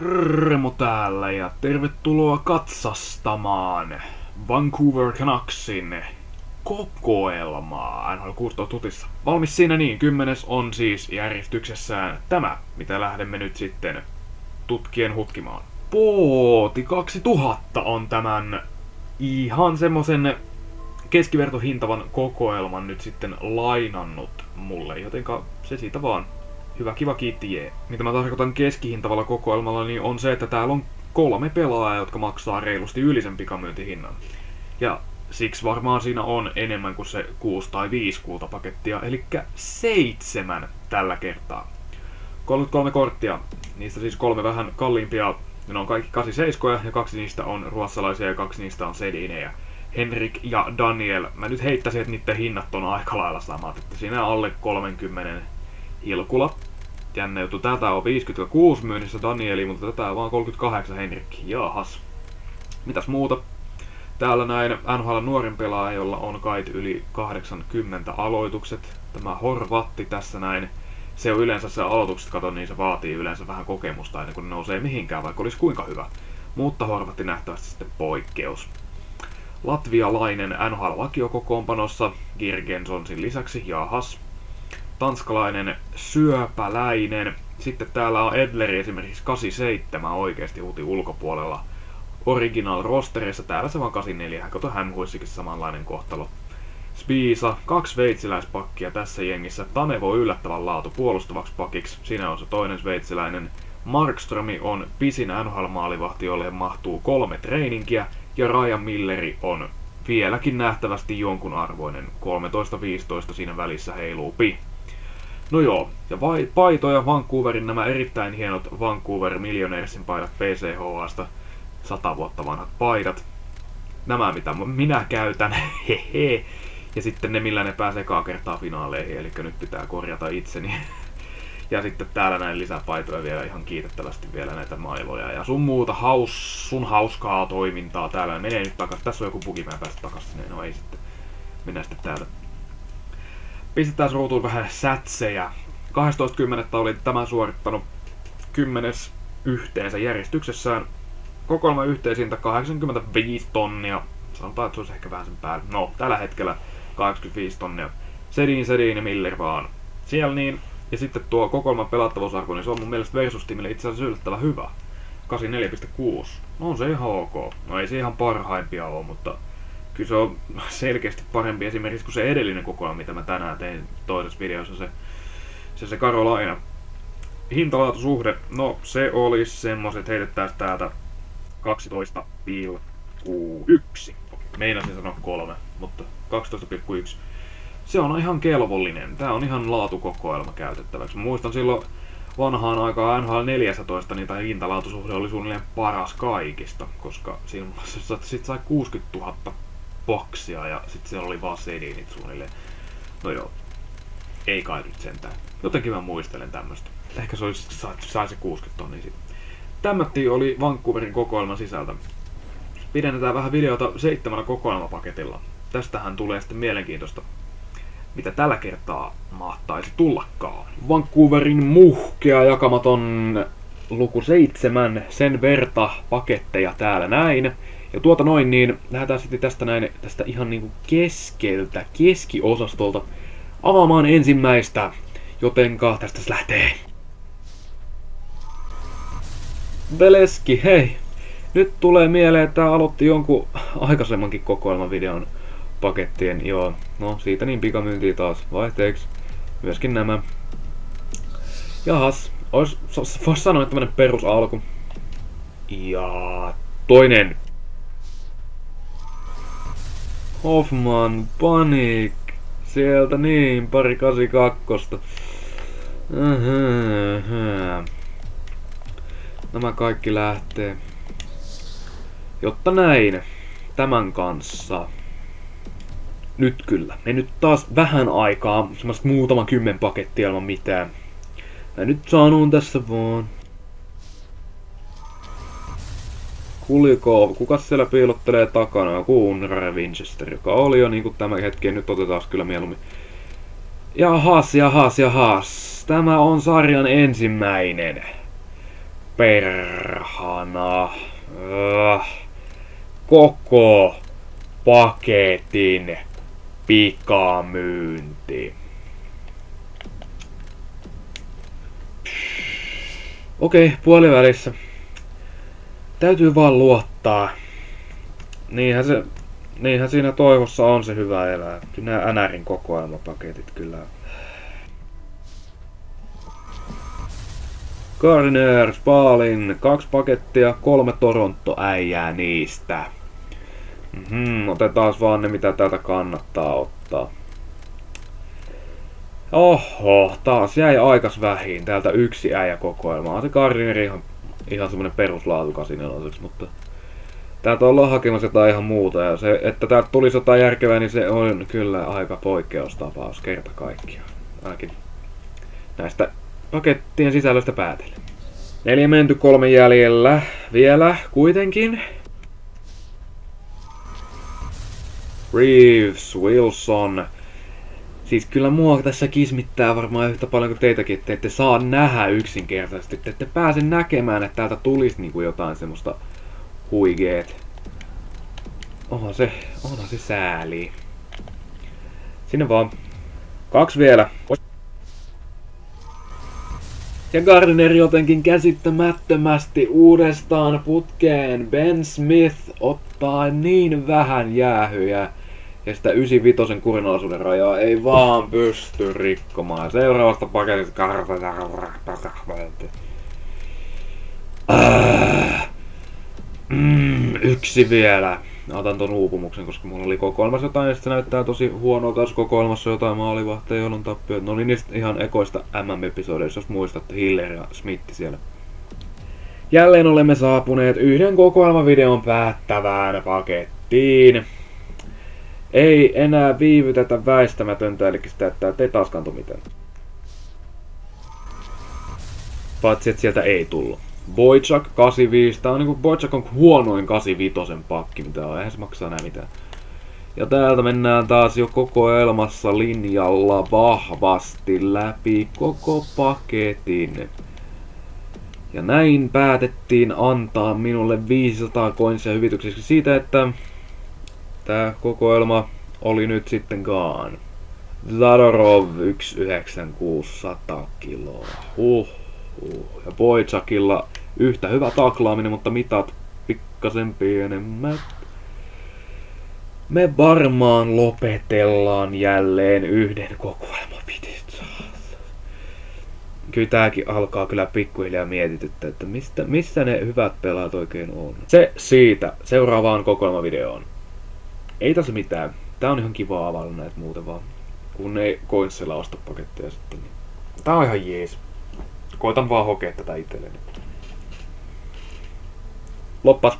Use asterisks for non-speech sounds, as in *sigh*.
Remo täällä ja tervetuloa katsastamaan Vancouver Canucksin kokoelmaa NHL 16 tutissa. Valmis siinä niin, kymmenes on siis järjestyksessään tämä, mitä lähdemme nyt sitten tutkien hutkimaan. Pooti 2000 on tämän ihan semmosen keskivertohintavan kokoelman nyt sitten lainannut mulle, jotenka se siitä vaan Hyvä, kiva, kiitti, jee. Mitä mä tarkoitan keskihintavalla kokoelmalla, niin on se, että täällä on kolme pelaajaa, jotka maksaa reilusti yli sen pikamyyntihinnan. Ja siksi varmaan siinä on enemmän kuin se 6 tai 5 kultapakettia, eli seitsemän tällä kertaa. 33 korttia, niistä siis kolme vähän kalliimpia, ne on kaikki 87 ja kaksi niistä on ruotsalaisia ja kaksi niistä on sedinejä. Henrik ja Daniel, mä nyt heittäisin, että niiden hinnat on aika lailla samat, että siinä alle 30 Hilkula jännä juttu. Tätä on 56 myynnissä Danieli, mutta tätä on vaan 38 Henrik. Jahas. Mitäs muuta? Täällä näin NHL nuorin pelaaja, jolla on kait yli 80 aloitukset. Tämä Horvatti tässä näin. Se on yleensä se aloitukset, kato, niin se vaatii yleensä vähän kokemusta ennen kuin nousee mihinkään, vaikka olisi kuinka hyvä. Mutta Horvatti nähtävästi sitten poikkeus. Latvialainen NHL-vakiokokoonpanossa Girgensonsin lisäksi, jahas, tanskalainen syöpäläinen. Sitten täällä on Edleri esimerkiksi 87 oikeasti huti ulkopuolella. Original rosterissa täällä se vaan 84, kato Hämhuissikin samanlainen kohtalo. Spiisa, kaksi sveitsiläispakkia tässä jengissä. Tanevo yllättävän laatu puolustavaksi pakiksi. Siinä on se toinen sveitsiläinen. Markströmi on pisin NHL-maalivahti, jolle mahtuu kolme treeninkiä. Ja Ryan Milleri on vieläkin nähtävästi jonkun arvoinen. 13-15 siinä välissä heiluu pi. No joo, ja vai, paitoja Vancouverin nämä erittäin hienot Vancouver Millionairesin paidat PCHAsta, sata vuotta vanhat paidat. Nämä mitä minä käytän, *laughs* hehe. Ja sitten ne millä ne pääsee ekaa kertaa finaaleihin, eli nyt pitää korjata itseni. *laughs* Ja sitten täällä näin lisäpaitoja vielä ihan kiitettävästi vielä näitä mailoja ja sun muuta haus, sun hauskaa toimintaa täällä. Menee nyt takas. Tässä on joku bugi, mä päästä takas sinne. No ei sitten. Mennään sitten täältä Pistetään ruutuun vähän sätsejä. 12.10. oli tämä suorittanut 10. yhteensä järjestyksessään. Kokoelma yhteisintä 85 tonnia. Sanotaan, että se olisi ehkä vähän sen päällä. No, tällä hetkellä 85 tonnia. Sedin, Sedin ja Miller vaan. Siellä niin. Ja sitten tuo kokoelman pelattavuusarvo, niin se on mun mielestä versus itse asiassa yllättävän hyvä. 84,6. No on se ihan ok. No ei se ihan parhaimpia ole, mutta kyllä se on selkeästi parempi esimerkiksi kuin se edellinen kokoelma, mitä mä tänään tein toisessa videossa, se, se, se Carolina. Hintalaatusuhde, no se olisi semmoset, heitettäisiin täältä 12,1. Meinasin sanoa kolme, mutta 12,1. Se on ihan kelvollinen. Tää on ihan laatukokoelma käytettäväksi. Mä muistan silloin vanhaan aikaan NHL 14, niin tämä hintalaatusuhde oli suunnilleen paras kaikista, koska siinä sit sai 60 000 boksia ja sitten siellä oli vaan sedinit suunnilleen. No joo, ei kai nyt sentään. Jotenkin mä muistelen tämmöstä. Ehkä se olisi, sai se 60 tonnia sitten. Tämmötti oli Vancouverin kokoelman sisältä. Pidennetään vähän videota seitsemällä kokoelmapaketilla. Tästähän tulee sitten mielenkiintoista, mitä tällä kertaa mahtaisi tullakaan. Vancouverin muhkea jakamaton luku seitsemän, sen verta paketteja täällä näin. Ja tuota noin, niin lähdetään sitten tästä näin, tästä ihan niinku keskeltä, keskiosastolta avaamaan ensimmäistä, jotenka tästä lähtee. Beleski, hei! Nyt tulee mieleen, että aloitti jonkun aikaisemmankin kokoelman videon pakettien, joo, no siitä niin pikamyyntiä taas vaihteeksi. Myöskin nämä. Jahas, ois, vois sanoa, että tämmönen perusalku. Ja toinen Hoffman, Panic. Sieltä niin, pari 82. Nämä kaikki lähtee. Jotta näin, tämän kanssa. Nyt kyllä. Me nyt taas vähän aikaa, semmoista muutama kymmen pakettia ilman mitään. Mä nyt sanon tässä vaan. Kulikov, kuka siellä piilottelee takana? Joku Unrare Winchester, joka oli jo niinku tämä hetki, nyt otetaan kyllä mieluummin. Jahas, jahas, jahas. Tämä on sarjan ensimmäinen perhana. Öh. Koko paketin pikamyynti. Okei, puolivälissä. Täytyy vaan luottaa. Niinhän se, niinhän siinä toivossa on se hyvä elää. Kyllä nämä NRin kokoelmapaketit kyllä. Garner, Spalin, kaksi pakettia, kolme Toronto-äijää niistä. Mm-hmm, otetaan vaan ne, mitä täältä kannattaa ottaa. Oho, taas jäi aikas vähin. Täältä yksi äijä kokoelma. On se Gardineri ihan, ihan semmonen peruslaatukas mutta täältä ollaan hakemassa jotain ihan muuta. Ja se, että täältä tulisi jotain järkevää, niin se on kyllä aika poikkeustapaus kerta kaikkiaan. Ainakin näistä pakettien sisällöstä päätellen. Neljä menty, kolme jäljellä. Vielä kuitenkin. Reeves, Wilson. Siis kyllä mua tässä kismittää varmaan yhtä paljon kuin teitäkin, että ette saa nähdä yksinkertaisesti. Että ette pääse näkemään, että täältä tulisi niinku jotain semmoista huigeet. Onhan se, onhan se sääli. Sinne vaan. Kaksi vielä. Ja Gardner jotenkin käsittämättömästi uudestaan putkeen. Ben Smith ottaa niin vähän jäähyjä. Ja sitä 95 kurinalaisuuden rajaa ei vaan pysty rikkomaan. Seuraavasta paketista äh. mm, yksi vielä. Otan ton uupumuksen, koska mulla oli kokoelmassa jotain, ja se näyttää tosi huonoa taas kokoelmassa jotain maalivahteja, jolloin tappio. No oli niistä ihan ekoista MM-episodeista, jos muistatte Hiller ja Smith siellä. Jälleen olemme saapuneet yhden kokoelmavideon päättävään pakettiin. Ei enää viivytetä väistämätöntä, eli sitä, että ei taaskaan tule mitään. Paitsi, että sieltä ei tullut. Boychuk 85. Tää on niinku, Boychuk on huonoin 85 pakki, mitä on. Eihän se maksaa näin mitään. Ja täältä mennään taas jo koko elmassa linjalla vahvasti läpi koko paketin. Ja näin päätettiin antaa minulle 500 koinsia hyvitykseksi siitä, että Tää kokoelma oli nyt sitten kaan. Zadorov 19600 kiloa. Huh, huh. Ja Boychakilla yhtä hyvä taklaaminen, mutta mitat pikkasen pienemmät. Me varmaan lopetellaan jälleen yhden kokoelman Kyllä tääkin alkaa kyllä pikkuhiljaa mietityttää, että mistä, missä ne hyvät pelaat oikein on. Se siitä. Seuraavaan kokoelmavideoon. Ei tässä mitään. Tää on ihan kiva availla näitä muuten vaan. Kun ei koinsella osta paketteja sitten. Niin. Tää on ihan jees. Koitan vaan hokea tätä itselleni. Loppas.